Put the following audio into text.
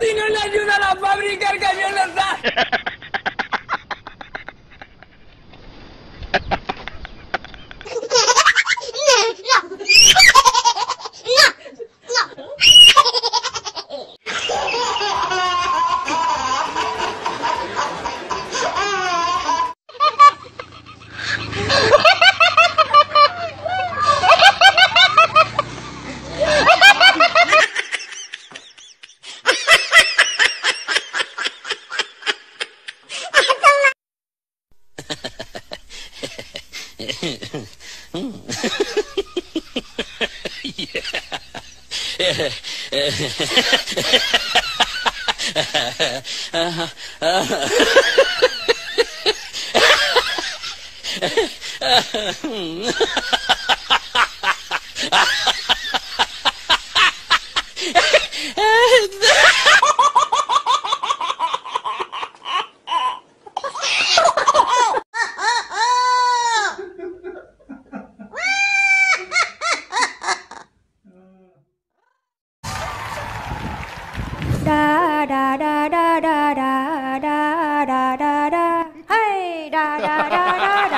Si no le ayuda a la fábrica, el camión le da. Mm. Ha da da da da da da da da da. da. Hey, da da da da da.